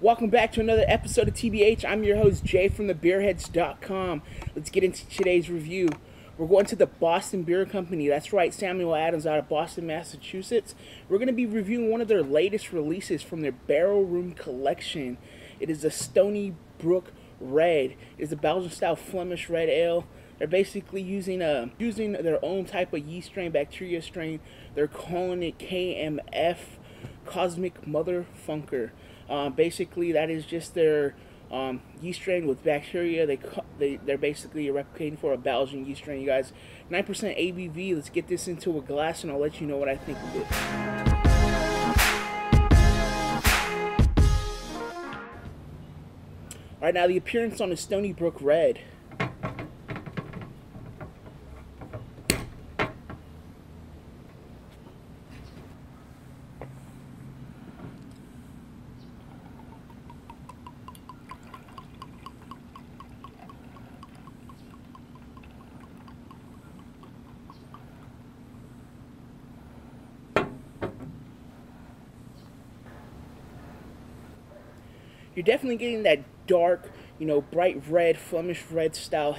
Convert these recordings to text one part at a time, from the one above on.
Welcome back to another episode of TBH. I'm your host, Jay from thebeerheads.com. Let's get into today's review. We're going to the Boston Beer Company. That's right, Samuel Adams out of Boston, Massachusetts. We're going to be reviewing one of their latest releases from their Barrel Room collection. It is the Stony Brook Red. It is a Belgian style Flemish red ale. They're basically using a uh, using their own type of yeast strain, bacteria strain. They're calling it KMF, Kosmic Mother Funker. Um, basically, that is just their um, yeast strain with bacteria. They they they're basically replicating for a Belgian yeast strain. You guys, nine percent ABV. Let's get this into a glass, and I'll let you know what I think of it. All right, now the appearance on the Stony Brook Red. You're definitely getting that dark, you know, bright red, Flemish red style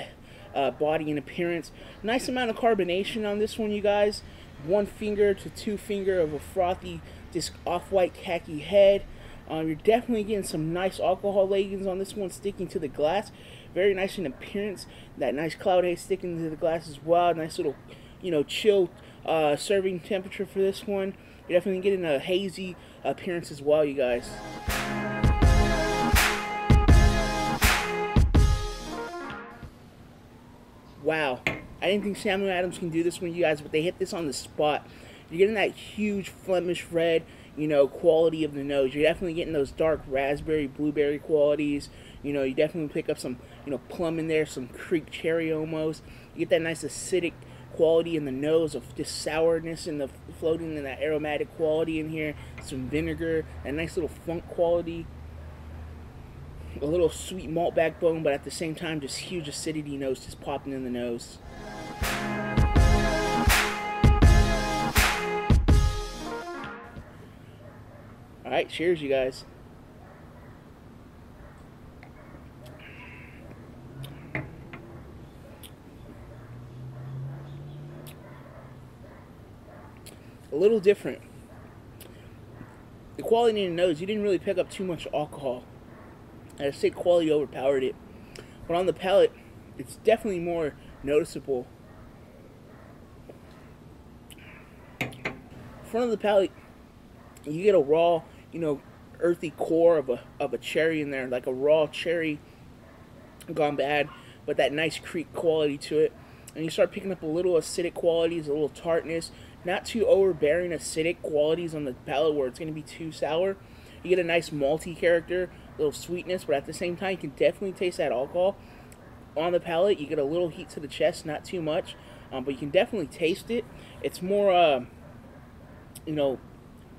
uh, body and appearance. Nice amount of carbonation on this one, you guys. One finger to two finger of a frothy, just off-white khaki head. Um, you're definitely getting some nice alcohol leggings on this one sticking to the glass. Very nice in appearance. That nice cloud haze sticking to the glass as well. Nice little, you know, chill uh, serving temperature for this one. You're definitely getting a hazy appearance as well, you guys. Wow, I didn't think Samuel Adams can do this one, you guys, but they hit this on the spot. You're getting that huge Flemish red, you know, quality of the nose. You're definitely getting those dark raspberry, blueberry qualities. You know, you definitely pick up some, you know, plum in there, some kriek cherry almost. You get that nice acidic quality in the nose of just sourness and the floating and that aromatic quality in here. Some vinegar, a nice little funk quality a little sweet malt backbone, but at the same time, just huge acidity notes just popping in the nose. Alright, cheers, you guys. A little different. The quality in the nose, you didn't really pick up too much alcohol. I say quality overpowered it. But on the palate, it's definitely more noticeable. Front of the palate, you get a raw, you know, earthy core of a of a cherry in there, like a raw cherry gone bad, but that nice kriek quality to it. And you start picking up a little acidic qualities, a little tartness, not too overbearing acidic qualities on the palate where it's going to be too sour. You get a nice malty character, little sweetness, but at the same time, you can definitely taste that alcohol on the palate. You get a little heat to the chest, not too much, um, but you can definitely taste it. It's more, uh, you know,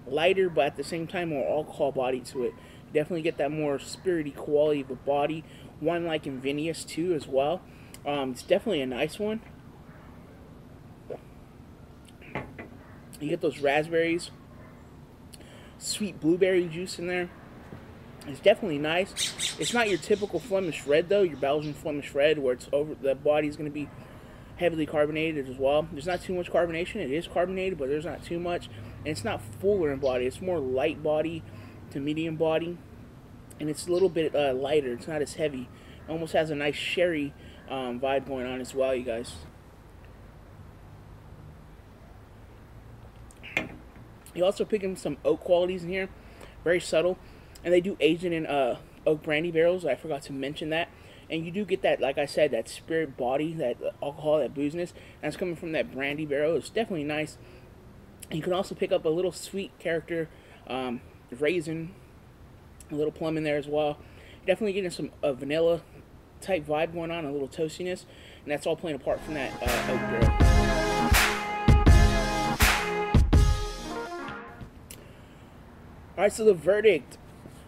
lighter, but at the same time, more alcohol body to it. You definitely get that more spirity quality of a body. One like Infinium too, as well. Um, it's definitely a nice one. You get those raspberries, sweet blueberry juice in there. It's definitely nice. It's not your typical Flemish red though, your Belgian Flemish red where it's over the body's going to be heavily carbonated as well. There's not too much carbonation. It is carbonated, but there's not too much. And it's not fuller in body. It's more light body to medium body. And it's a little bit uh, lighter. It's not as heavy. Almost has a nice sherry um, vibe going on as well, you guys. You also pick in some oak qualities in here. Very subtle and they do age it in uh, oak brandy barrels. I forgot to mention that. And you do get that, like I said, that spirit body, that alcohol, that booziness. That's coming from that brandy barrel. It's definitely nice. You can also pick up a little sweet character, um, raisin, a little plum in there as well. Definitely getting some uh, vanilla type vibe going on, a little toastiness. And that's all playing apart from that uh, oak barrel. Alright, so the verdict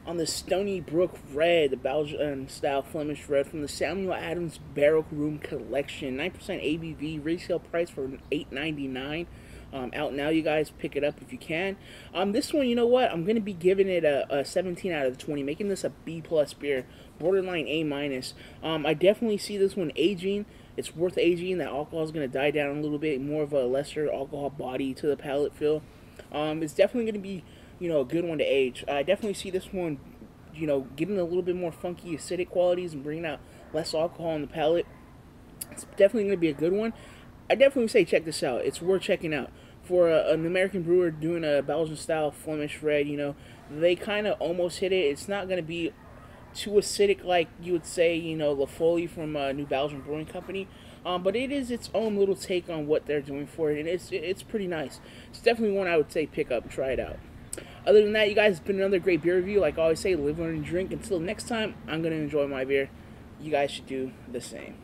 on the Stony Brook Red, the Belgian style Flemish Red from the Samuel Adams Barrel Room Collection. 9% ABV, resale price for $8.99. um, out now. You guys pick it up if you can. Um, this one, you know what? I'm gonna be giving it a, a 17 out of the 20, making this a B plus beer, borderline A minus. Um, I definitely see this one aging. It's worth aging. That alcohol is gonna die down a little bit, more of a lesser alcohol body to the palate feel. Um, it's definitely gonna be, you know, a good one to age. I definitely see this one, you know, getting a little bit more funky acidic qualities and bringing out less alcohol in the palate. It's definitely gonna be a good one. I definitely say check this out. It's worth checking out for a, an American brewer doing a Belgian style Flemish red, you know, they kind of almost hit it. It's not going to be too acidic like you would say, you know, La Folie from uh, New Belgium Brewing Company. Um, but it is its own little take on what they're doing for it, and it's it's pretty nice. It's definitely one I would say pick up try it out. Other than that, you guys, it's been another great beer review. Like I always say, live, learn, and drink. Until next time, I'm going to enjoy my beer. You guys should do the same.